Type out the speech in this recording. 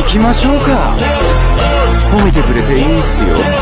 行きましょうか。褒めてくれていいんすよ。